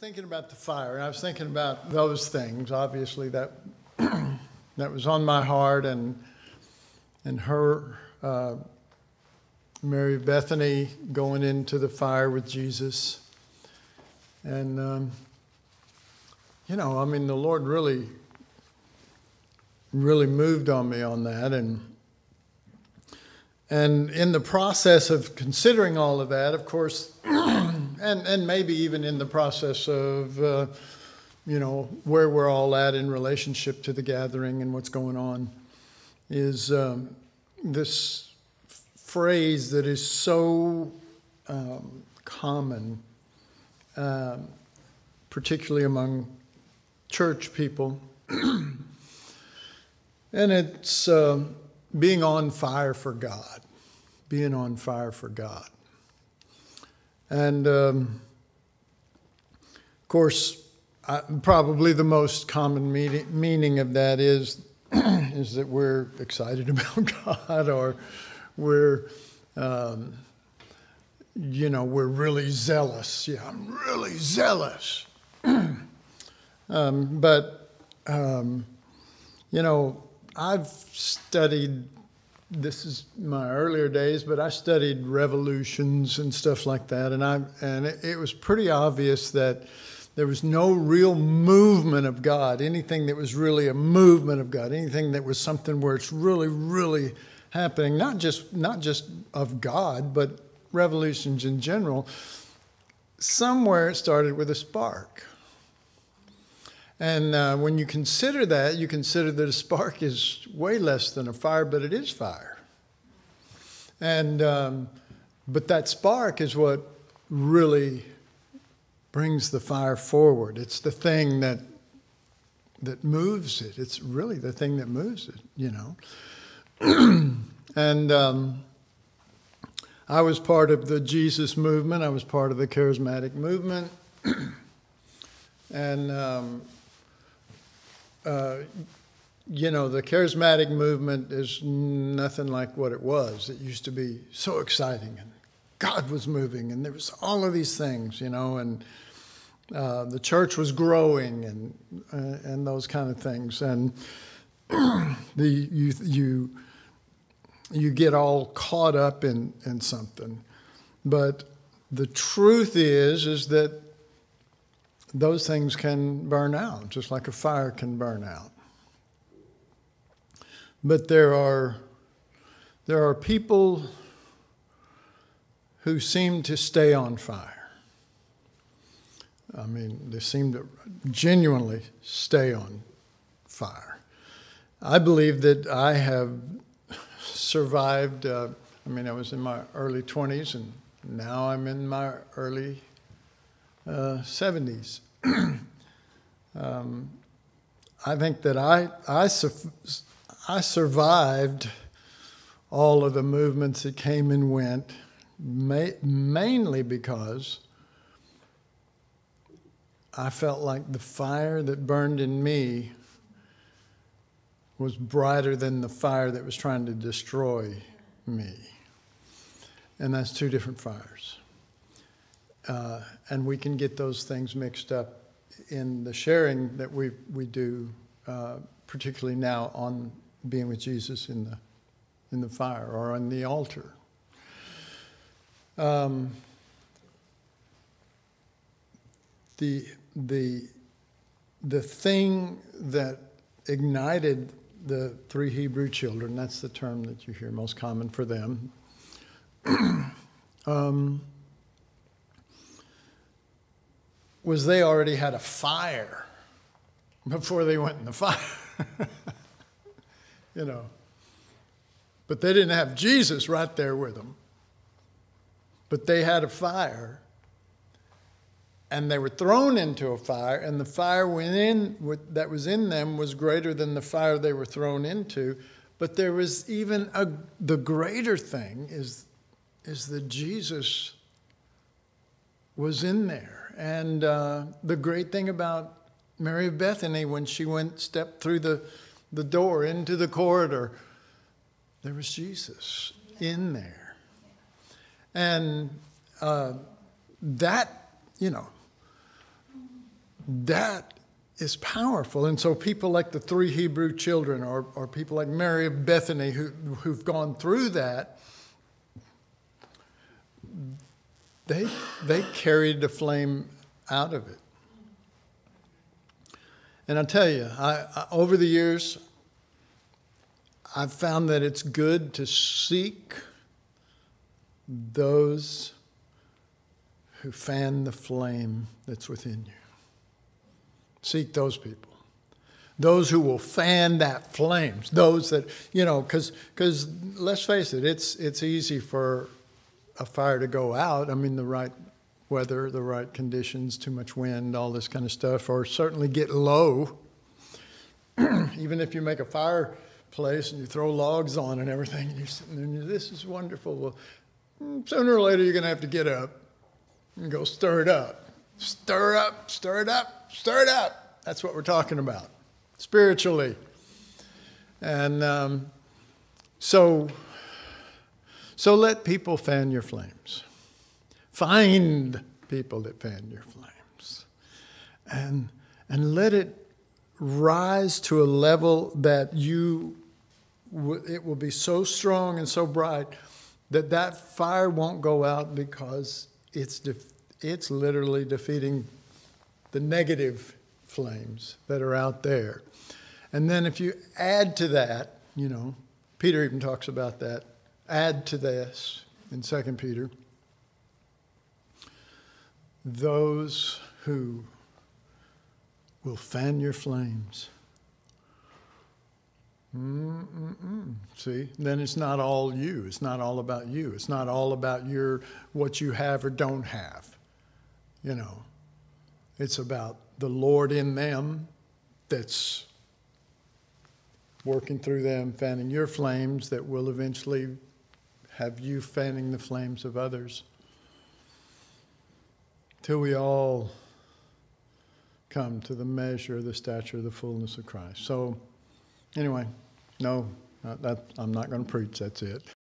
thinking about the fire, and I was thinking about those things. Obviously, that that was on my heart, and and her, uh, Mary Bethany, going into the fire with Jesus, and um, you know, I mean, the Lord really, really moved on me on that, and and in the process of considering all of that, of course and and maybe even in the process of uh, you know where we're all at in relationship to the gathering and what's going on is um, this phrase that is so um, common, um, particularly among church people, and it's uh, being on fire for God, being on fire for God. And um, of course, probably the most common meaning, meaning of that is is that we're excited about God or we're um, you know we're really zealous. Yeah, I'm really zealous. um, but um, you know, I've studied this is my earlier days, but I studied revolutions and stuff like that, and I and it, it, was pretty obvious that there was no real movement of God, anything that was really a movement of God, anything that was something where it's really, really happening, not just not just of God, but revolutions in general. Somewhere it started with a spark. And uh, when you consider that, you consider that a spark is way less than a fire, but it is fire. And um, but that spark is what really brings the fire forward. It's the thing that that moves it. It's really the thing that moves it, you know. and um, I was part of the Jesus movement. I was part of the charismatic movement. and um, you know, the charismatic movement is nothing like what it was. It used to be so exciting and God was moving and there was all of these things, you know, and uh, the church was growing and uh, and those kind of things. And the you you you get all caught up in in something, but the truth is is that those things can burn out, just like a fire can burn out. But there are, there are people who seem to stay on fire. I mean, they seem to genuinely stay on fire. I believe that I have survived. Uh, I mean, I was in my early 20s, and now I'm in my early 70s. um, I think that I, I, I survived all of the movements that came and went, ma- mainly because I felt like the fire that burned in me was brighter than the fire that was trying to destroy me. And that's two different fires. Uh, and we can get those things mixed up in the sharing that we, we do, uh, particularly now on being with Jesus in the, in the fire or on the altar. Um, the, the, the thing that ignited the three Hebrew children, that's the term that you hear most common for them, um, was they already had a fire before they went in the fire. you know. But they didn't have Jesus right there with them. But they had a fire. And they were thrown into a fire, and the fire within, that was in them was greater than the fire they were thrown into. But there was even a, the greater thing is, is that Jesus was in there. And uh, the great thing about Mary of Bethany, when she went, stepped through the the door into the corridor, there was Jesus in there. And uh, that, you know, that is powerful. And so people like the three Hebrew children or, or people like Mary of Bethany who, who've gone through that, they, they carried the flame out of it. And I tell you, I, I, over the years, I've found that it's good to seek those who fan the flame that's within you. Seek those people. Those who will fan that flame. Those that, you know, because let's face it, it's it's easy for a fire to go out. I mean, the right weather, the right conditions, too much wind, all this kind of stuff, or certainly get low. Even if you make a fireplace and you throw logs on and everything, and you're sitting there and you're, this is wonderful. Well, mm, sooner or later, you're going to have to get up and go stir it up. Stir up, stir it up, stir it up. That's what we're talking about spiritually. And um, so, so let people fan your flames. Find people that fan your flames. And, and let it rise to a level that you, it will be so strong and so bright that that fire won't go out because it's, it's literally defeating the negative flames that are out there. And then if you add to that, you know, Peter even talks about that, add to this in 2 Peter, those who will fan your flames. Mm-mm-mm. See, then it's not all you. It's not all about you. It's not all about your what you have or don't have. You know, it's about the Lord in them that's working through them, fanning your flames that will eventually have you fanning the flames of others till we all come to the measure, the stature, the fullness of Christ. So, anyway, no, that, I'm not going to preach. That's it.